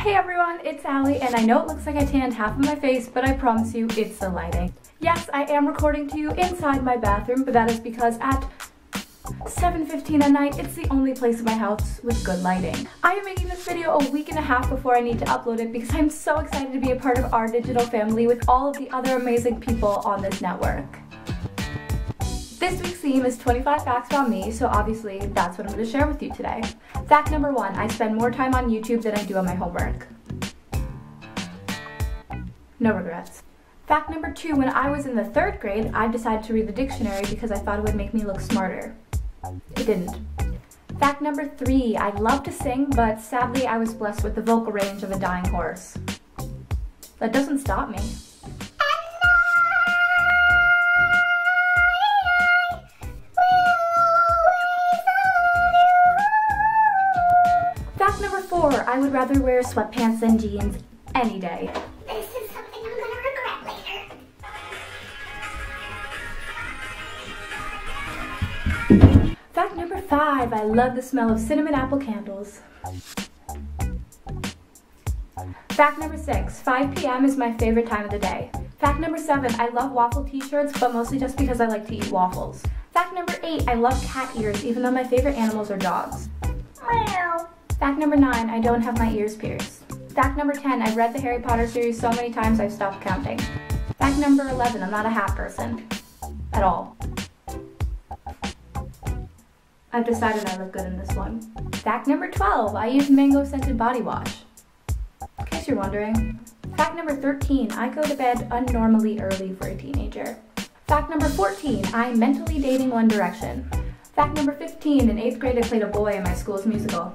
Hey everyone, it's Ali, and I know it looks like I tanned half of my face, but I promise you it's the lighting. Yes, I am recording to you inside my bathroom, but that is because at 7.15 at night, it's the only place in my house with good lighting. I am making this video a week and a half before I need to upload it because I'm so excited to be a part of our digital family with all of the other amazing people on this network. This week's theme is 25 facts about me, so obviously that's what I'm going to share with you today. Fact number one, I spend more time on YouTube than I do on my homework. No regrets. Fact number two, when I was in the third grade, I decided to read the dictionary because I thought it would make me look smarter. It didn't. Fact number three, I love to sing, but sadly I was blessed with the vocal range of a dying horse. That doesn't stop me. Fact number four, I would rather wear sweatpants than jeans any day. This is something I'm gonna regret later. Fact number five, I love the smell of cinnamon apple candles. Fact number six, 5 p.m. is my favorite time of the day. Fact number seven, I love waffle t-shirts, but mostly just because I like to eat waffles. Fact number eight, I love cat ears, even though my favorite animals are dogs. Meow. Fact number nine, I don't have my ears pierced. Fact number 10, I've read the Harry Potter series so many times I've stopped counting. Fact number 11, I'm not a hat person. At all. I've decided I look good in this one. Fact number 12, I use mango scented body wash. In case you're wondering. Fact number 13, I go to bed unnormally early for a teenager. Fact number 14, I'm mentally dating One Direction. Fact number 15, in 8th grade I played a boy in my school's musical.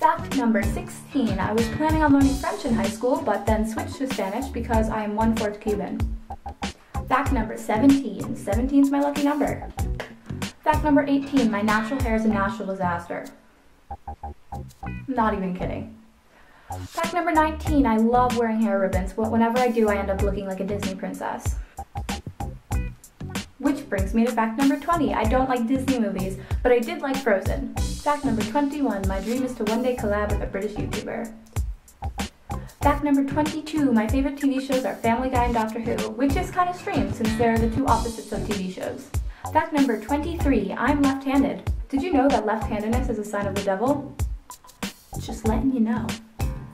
Fact number 16. I was planning on learning French in high school, but then switched to Spanish because I am one-fourth Cuban. Fact number 17. 17 is my lucky number. Fact number 18. My natural hair is a natural disaster. Not even kidding. Fact number 19. I love wearing hair ribbons, but whenever I do, I end up looking like a Disney princess. Which brings me to fact number 20. I don't like Disney movies, but I did like Frozen. Fact number 21. My dream is to one day collab with a British YouTuber. Fact number 22. My favorite TV shows are Family Guy and Doctor Who, which is kind of strange since they're the two opposites of TV shows. Fact number 23. I'm left-handed. Did you know that left-handedness is a sign of the devil? Just letting you know.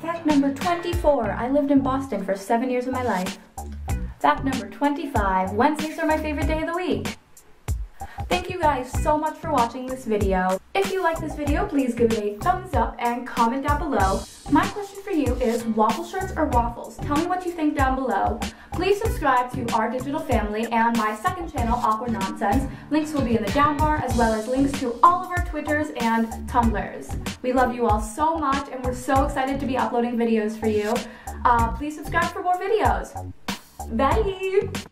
Fact number 24. I lived in Boston for seven years of my life. Fact number 25, Wednesdays are my favorite day of the week. Thank you guys so much for watching this video. If you like this video, please give it a thumbs up and comment down below. My question for you is waffle shirts or waffles? Tell me what you think down below. Please subscribe to our digital family and my second channel, Awkward Nonsense. Links will be in the down bar as well as links to all of our Twitters and Tumblrs. We love you all so much and we're so excited to be uploading videos for you. Uh, please subscribe for more videos. Bye!